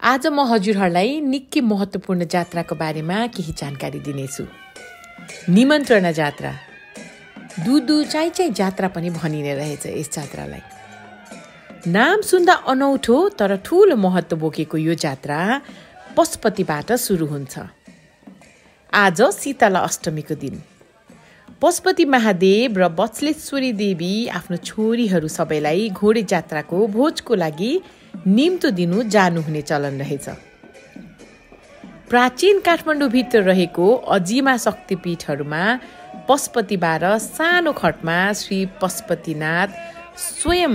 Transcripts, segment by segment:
आज म हजुरहरूलाई निकै महत्त्वपूर्ण जात्राको बारेमा केही जानकारी दिनेछु। निमन्त्रणा जात्रा। दुधु चाइ चाइ जात्रा पनि भनिने रहेछ यस जात्रालाई। नाम सुन्दा अनौठो तर ठुलो महत्त्व बोकेको यो जात्रा पशुपतिबाट सुरु हुन्छ। आज शीतला अष्टमीको दिन। पशुपति महादेव र बचलेश्वरी देवी आफ्नो छोरीहरू सबैलाई घोडे जात्राको भोजको लागि निम्तो दिनु जानुहुने चलन रहेछ। प्राचीन काठमाडौँभित्र रहेको अजिमा शक्तिपीठहरूमा पशुपतिबार सानो खटमा श्री पशुपतिनाथ स्वयं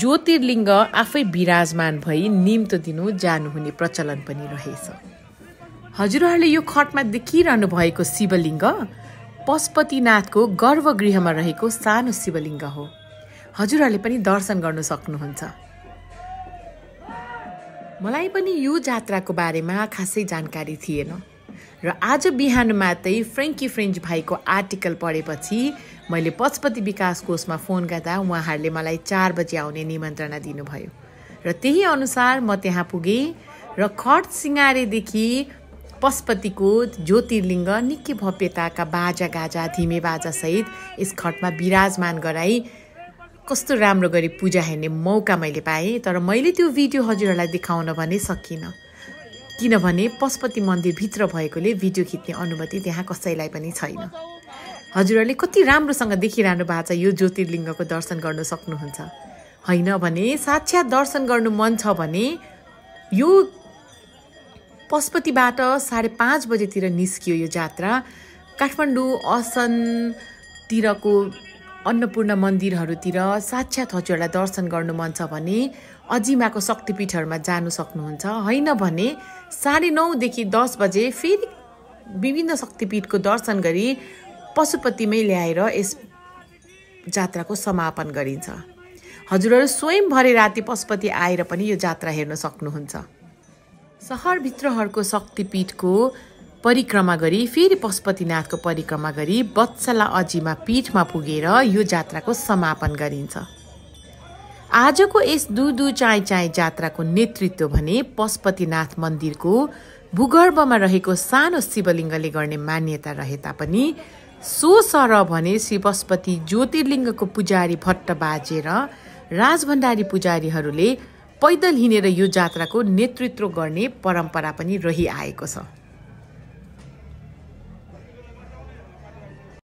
ज्योतिर्लिङ्ग आफै विराजमान भई निम्तो दिनु जानुहुने प्रचलन पनि रहेछ। हजुरहरूले यो खटमा देखिरहनु भएको शिवलिङ्ग पशुपतिनाथको गर्भगृहमा रहेको सानो शिवलिङ्ग हो। हजुरहरूले पनि दर्शन गर्न सक्नुहुन्छ। मलाई पनि यो जात्राको बारेमा खासै जानकारी थिएन। र आज बिहान मात्रै फ्रेङ्की फ्रेन्च भाइको आर्टिकल पढेपछि मैले पशुपति विकास कोषमा फोन गर्दा उहाँहरूले मलाई चार बजी आउने निमन्त्रणा दिनुभयो। र त्यही अनुसार म त्यहाँ पुगेँ र खट सिँगारेदेखि पशुपतिको ज्योतिर्लिङ्ग निकै भव्यताका बाजा गाजा धिमे बाजासहित यस खटमा विराजमान गराई कस्तो राम्रो गरी पूजा हेर्ने मौका मैले पाएँ तर मैले त्यो भिडियो हजुरहरूलाई देखाउन भने सकिनँ। किनभने पशुपति मन्दिरभित्र भएकोले भिडियो खिच्ने अनुमति त्यहाँ कसैलाई पनि छैन। हजुरहरूले कति राम्रोसँग देखिरहनु भएको छ यो ज्योतिर्लिङ्गको दर्शन गर्न सक्नुहुन्छ। होइन भने साक्षात् दर्शन गर्नु मन छ भने यो पशुपतिबाट साढे पाँच बजेतिर निस्कियो यो जात्रा। काठमाडौँ असनतिरको अन्नपूर्ण मन्दिरहरूतिर साक्षात् हजुरहरूलाई दर्शन गर्नु मन छ भने अजिमाको शक्तिपीठहरूमा जानु सक्नुहुन्छ। होइन भने साढे नौदेखि दस बजे फेरि विभिन्न शक्तिपीठको दर्शन गरी पशुपतिमै ल्याएर यस जात्राको समापन गरिन्छ। हजुरहरू स्वयं भरे राति पशुपति आएर पनि यो जात्रा हेर्न सक्नुहुन्छ। सहरभित्रहरूको शक्तिपीठको परिक्रमा गरी फेरि पशुपतिनाथको परिक्रमा गरी बत्सला अजीमा पीठमा पुगेर यो जात्राको समापन गरिन्छ। आजको यस दुदु चाइ चाइ जात्राको नेतृत्व भने पशुपतिनाथ मन्दिरको भूगर्भमा रहेको सानो शिवलिङ्गले गर्ने मान्यता रहे तापनि सो सर भने श्री पशुपति ज्योतिर्लिङ्गको पुजारी भट्ट बाजेर राजभण्डारी पुजारीहरूले पैदल हिँडेर यो जात्राको नेतृत्व गर्ने परम्परा पनि रहिआएको छ।